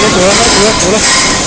走了走了走了。